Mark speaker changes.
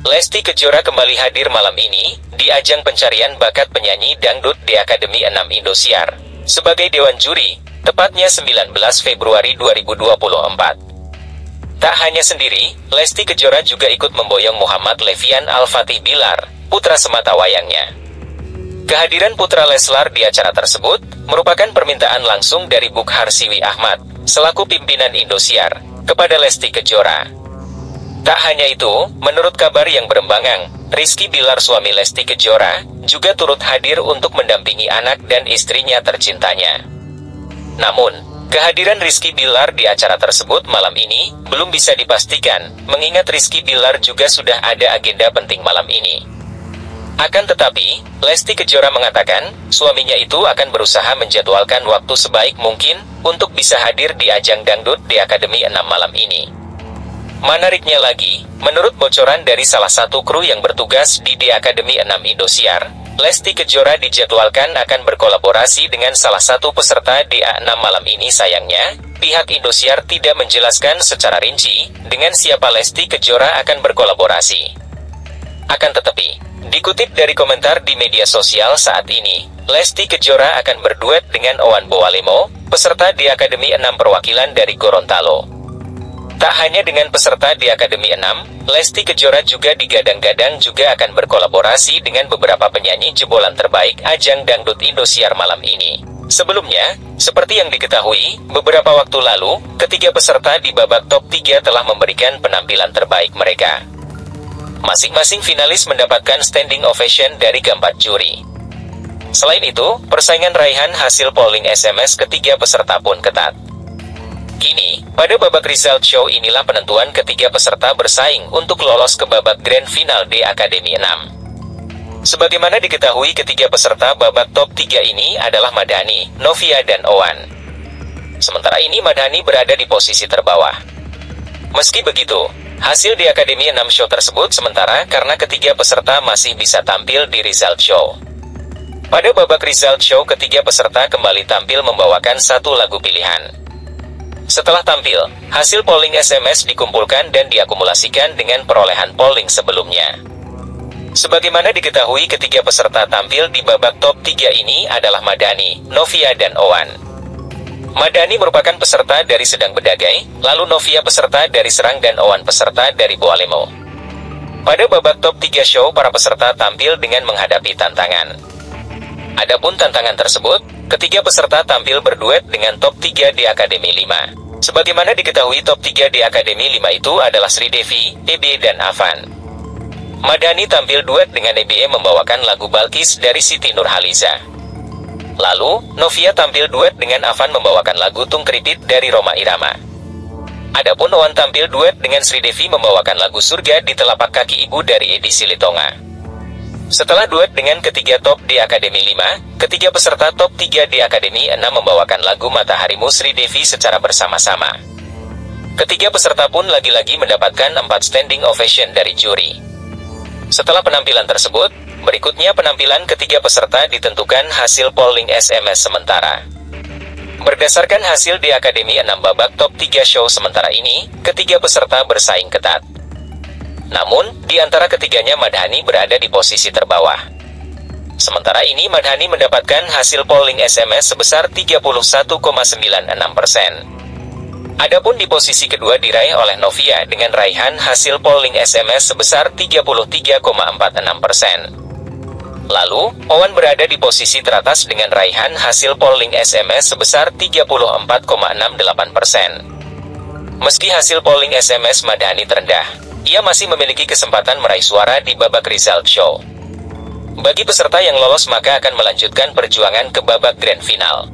Speaker 1: Lesti Kejora kembali hadir malam ini di ajang pencarian bakat penyanyi dangdut di Akademi 6 Indosiar sebagai dewan juri, tepatnya 19 Februari 2024. Tak hanya sendiri, Lesti Kejora juga ikut memboyong Muhammad Levian Al-Fatih Bilar, putra semata wayangnya. Kehadiran putra Leslar di acara tersebut merupakan permintaan langsung dari Buk Harsiwi Ahmad, selaku pimpinan Indosiar, kepada Lesti Kejora. Tak hanya itu, menurut kabar yang berembangan, Rizky Bilar suami Lesti Kejora, juga turut hadir untuk mendampingi anak dan istrinya tercintanya. Namun, kehadiran Rizky Bilar di acara tersebut malam ini, belum bisa dipastikan, mengingat Rizky Bilar juga sudah ada agenda penting malam ini. Akan tetapi, Lesti Kejora mengatakan, suaminya itu akan berusaha menjadwalkan waktu sebaik mungkin, untuk bisa hadir di ajang dangdut di Akademi 6 malam ini. Menariknya lagi, menurut bocoran dari salah satu kru yang bertugas di The Academy 6 Indosiar, Lesti Kejora dijadwalkan akan berkolaborasi dengan salah satu peserta DA6 malam ini sayangnya, pihak Indosiar tidak menjelaskan secara rinci, dengan siapa Lesti Kejora akan berkolaborasi. Akan tetapi, dikutip dari komentar di media sosial saat ini, Lesti Kejora akan berduet dengan Owan Bowalemo, peserta di Akademi 6 perwakilan dari Gorontalo. Tak hanya dengan peserta di Akademi 6, Lesti Kejora juga digadang-gadang juga akan berkolaborasi dengan beberapa penyanyi jebolan terbaik ajang dangdut Indosiar malam ini. Sebelumnya, seperti yang diketahui, beberapa waktu lalu, ketiga peserta di babak top 3 telah memberikan penampilan terbaik mereka. Masing-masing finalis mendapatkan standing ovation dari keempat juri. Selain itu, persaingan raihan hasil polling SMS ketiga peserta pun ketat. Kini, pada babak result show inilah penentuan ketiga peserta bersaing untuk lolos ke babak grand final di Akademi 6. Sebagaimana diketahui ketiga peserta babak top 3 ini adalah Madani, Novia dan Owan. Sementara ini Madani berada di posisi terbawah. Meski begitu, hasil di Akademi 6 show tersebut sementara karena ketiga peserta masih bisa tampil di result show. Pada babak result show ketiga peserta kembali tampil membawakan satu lagu pilihan. Setelah tampil, hasil polling SMS dikumpulkan dan diakumulasikan dengan perolehan polling sebelumnya. Sebagaimana diketahui ketiga peserta tampil di babak top 3 ini adalah Madani, Novia dan Owan. Madani merupakan peserta dari Sedang Bedagai, lalu Novia peserta dari Serang dan Owan peserta dari Boalemo. Pada babak top 3 show para peserta tampil dengan menghadapi tantangan. Adapun tantangan tersebut, ketiga peserta tampil berduet dengan top 3 di Akademi 5. Sebagaimana diketahui top 3 di Akademi 5 itu adalah Sri Devi, EB dan Avan. Madani tampil duet dengan EBE membawakan lagu Balkis dari Siti Nurhaliza. Lalu, Novia tampil duet dengan Avan membawakan lagu Tung Kripit dari Roma Irama. Adapun Owan tampil duet dengan Sri Devi membawakan lagu Surga di telapak kaki ibu dari Edi Silitonga. Setelah duet dengan ketiga top di Akademi 5, ketiga peserta top 3 di Akademi 6 membawakan lagu Matahari Musri Devi secara bersama-sama. Ketiga peserta pun lagi-lagi mendapatkan 4 standing ovation dari juri. Setelah penampilan tersebut, berikutnya penampilan ketiga peserta ditentukan hasil polling SMS sementara. Berdasarkan hasil di Akademi 6 babak top 3 show sementara ini, ketiga peserta bersaing ketat. Namun, di antara ketiganya Madhani berada di posisi terbawah. Sementara ini Madhani mendapatkan hasil polling SMS sebesar 31,96 persen. Adapun di posisi kedua diraih oleh Novia dengan raihan hasil polling SMS sebesar 33,46 persen. Lalu, Owan berada di posisi teratas dengan raihan hasil polling SMS sebesar 34,68 persen. Meski hasil polling SMS Madani terendah, ia masih memiliki kesempatan meraih suara di babak result show. Bagi peserta yang lolos maka akan melanjutkan perjuangan ke babak grand final.